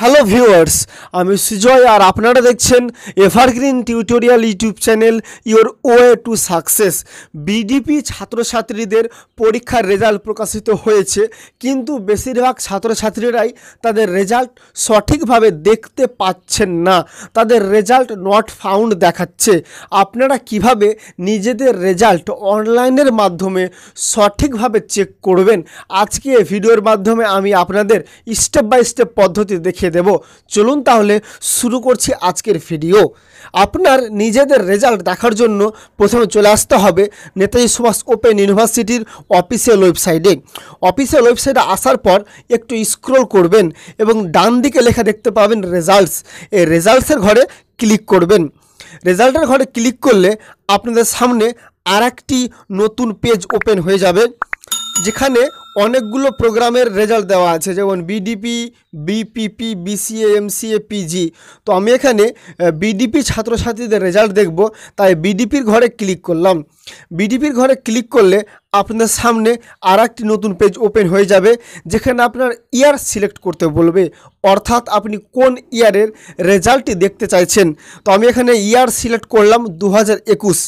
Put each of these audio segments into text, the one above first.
Hello viewers আমি সুজয় আর আপনারা দেখছেন evergreen tutorial YouTube channel your way to success BDP ছাত্রছাত্রীদের পরীক্ষার রেজাল্ট প্রকাশিত হয়েছে, কিন্তু বেশিরভাগ ছাত্রছাত্রীরাই তাদের রেজাল্ট সঠিকভাবে দেখতে পাচ্ছেন না। তাদের রেজাল্ট নট ফাউন্ড দেখাচ্ছে। আপনারা কীভাবে নিজেদের রেজাল্ট অনলাইনের মাধ্যমে সঠিকভাবে চেক করবেন? আজকে ভিডিওর মাধ্যমে আমি আপনাদের স্টেপ বাই স্টেপ পদ্ধতি দেখিয়ে দেব। চলুন তাহলে শুরু করছি আজকের ভিডিও আপনার নিজেদের রেজাল্ট দেখার জন্য প্রথমে চলে আসতে হবে নেতাজি সুভাষ ওপেন ইউনিভার্সিটির অফিসিয়াল ওয়েবসাইটে অফিসিয়াল ওয়েবসাইটে আসার পর একটু স্ক্রোল করবেন এবং ডান দিকে লেখা দেখতে পাবেন রেজাল্টস এই রেজাল্টসের ঘরে ক্লিক করবেন। রেজাল্টের ঘরে ক্লিক করলে আপনাদের সামনে আর নতুন পেজ ওপেন হয়ে যাবে। যেখানে অনেকগুলো প্রোগ্রামের রেজাল্ট দেওয়া আছে, যেমন BDP BPP BCA MCA PG তো আমি এখানে বিডিপি ছাত্রছাত্রীদের রেজাল্ট দেখব, তাই বিডিপির ঘরে ক্লিক করলাম। বিডিপির ঘরে ক্লিক করলে আপনার সামনে আর একটি নতুন পেজ ওপেন হয়ে যাবে, যেখানে আপনার ইয়ার সিলেক্ট করতে বলবে। অর্থাৎ আপনি কোন ইয়ারের রেজাল্টটি দেখতে চাইছেন। তো আমি এখানে ইয়ার সিলেক্ট করলাম দু হাজার একুশ।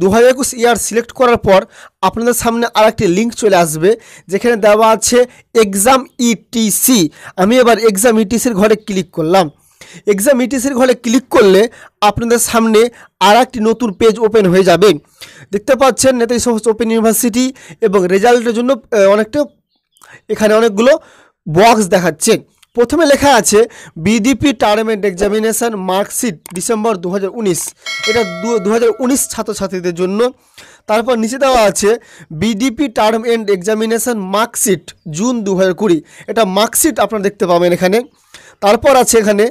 দু হাজার একুশ ইয়ার সিলেক্ট করার পর আপনাদের সামনে আর একটি লিঙ্ক চলে আসবে, যেখানে দেওয়া আছে এক্সাম ইটিসি আমি এবার এক্সাম ইটিসির ঘরে ক্লিক করলাম। এক্সাম ইটিসির ঘরে ক্লিক করলে আপনাদের সামনে আর একটি নতুন পেজ ওপেন হয়ে যাবে। দেখতে পাচ্ছেন নেতাজি সুভাষ ওপেন ইউনিভার্সিটি এবং রেজাল্টের জন্য অনেকটা এখানে অনেকগুলো বক্স দেখাচ্ছে। প্রথমে লেখা আছে BDP term end examination marksheet December দু হাজার উনিশ। এটা দু হাজার উনিশ ছাত্রছাত্রীদের জন্য। তারপর নিচে দেওয়া আছে BDP term end examination marksheet June দু হাজার কুড়ি। এটা মার্কশিট আপনারা দেখতে পাবেন এখানে। তারপর আছে এখানে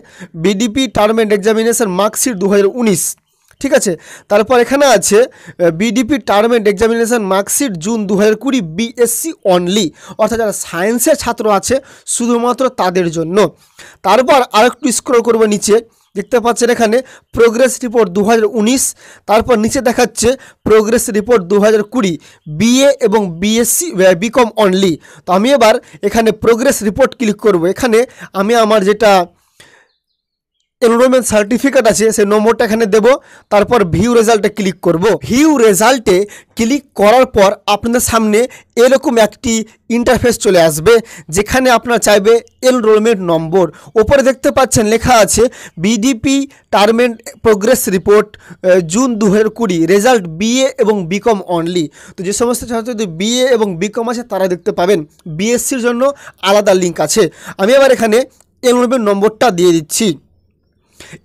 BDP term end examination marksheet দু হাজার উনিশ। ঠিক আছে? তারপর এখানে আছে BDP term end examination marksheet June দু হাজার কুড়ি বিএসসি অনলি অর্থাৎ যারা সায়েন্সের ছাত্র আছে, শুধুমাত্র তাদের জন্য। তারপর আরেকটু স্ক্রল করব নিচে। দেখতে পাচ্ছেন এখানে প্রোগ্রেস রিপোর্ট দু হাজার উনিশ, তারপর নিচে দেখাচ্ছে প্রোগ্রেস রিপোর্ট দু হাজার কুড়ি বিএ এবং বিএসসি বিকম অনলি তো আমি এবার এখানে প্রোগ্রেস রিপোর্ট ক্লিক করব। এখানে আমি আমার যেটা এনরোলমেন্ট সার্টিফিকেট আছে, সেই নম্বরটা এখানে দেব, তারপর ভিউ রেজাল্টে ক্লিক করব। ভিউ রেজাল্টে ক্লিক করার পর আপনাদের সামনে এরকম একটি ইন্টারফেস চলে আসবে, যেখানে আপনার চাইবে এনরোলমেন্ট নম্বর। ওপরে দেখতে পাচ্ছেন লেখা আছে BDP term end progress report June দু হাজার কুড়ি রেজাল্ট বিএ এবং বিকম অনলি তো যে সমস্ত ছাত্রদের বিএ এবং বিকম আছে, তারা দেখতে পাবেন বিএসসির জন্য আলাদা লিঙ্ক আছে। আমি আবার এখানে এনরোলমেন্ট নম্বরটা দিয়ে দিচ্ছি।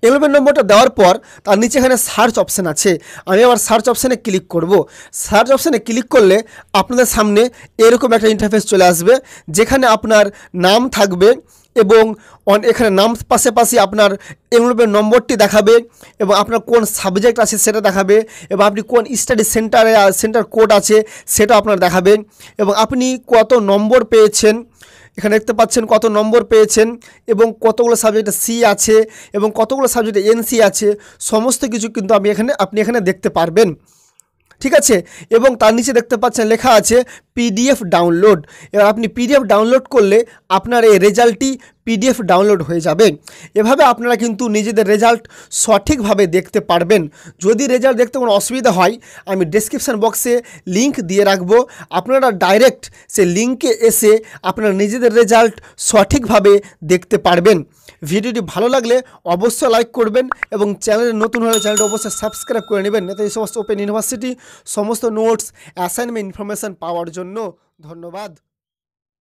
এনরোলমেন্ট নম্বরটা দেওয়ার পর তার নিচে এখানে সার্চ অপশান আছে। আমি আবার সার্চ অপশানে ক্লিক করব। সার্চ অপশানে ক্লিক করলে আপনাদের সামনে এরকম একটা ইন্টারফেস চলে আসবে, যেখানে আপনার নাম থাকবে এবং এখানে নাম পাশে পাশে আপনার এনরোলমেন্ট নম্বরটি দেখাবে এবং আপনার কোন সাবজেক্ট আছে সেটা দেখাবে এবং আপনি কোন স্টাডি সেন্টারে সেন্টার কোড আছে সেটা আপনার দেখাবে এবং আপনি কত নম্বর পেয়েছেন এখানে দেখতে পাচ্ছেন কত নম্বর পেয়েছেন এবং কতগুলো সাবজেক্টে সি আছে এবং কতগুলো সাবজেক্টে এনসি আছে, সমস্ত কিছু কিন্তু আমি এখানে, আপনি এখানে দেখতে পারবেন। ঠিক আছে? এবং তার নিচে দেখতে পাচ্ছেন লেখা আছে পিডিএফ ডাউনলোড এবার আপনি পিডিএফ ডাউনলোড করলে আপনার এই রেজাল্টটি পিডিএফ ডাউনলোড হয়ে যাবে। এভাবে আপনারা কিন্তু নিজেদের রেজাল্ট সঠিকভাবে দেখতে পারবেন। যদি রেজাল্ট দেখতে কোনো অসুবিধা হয়, আমি ডেসক্রিপশান বক্সে লিংক দিয়ে রাখব। আপনারা ডাইরেক্ট সে লিঙ্কে এসে আপনারা নিজেদের রেজাল্ট সঠিকভাবে দেখতে পারবেন। ভিডিওটি ভালো লাগলে অবশ্যই লাইক করবেন এবং চ্যানেলে নতুন হলে চ্যানেলটা অবশ্যই সাবস্ক্রাইব করে নেবেন। নেতাজি সমস্ত ওপেন ইউনিভার্সিটি সমস্ত নোটস অ্যাসাইনমেন্ট ইনফরমেশান পাওয়ার জন্য ধন্যবাদ।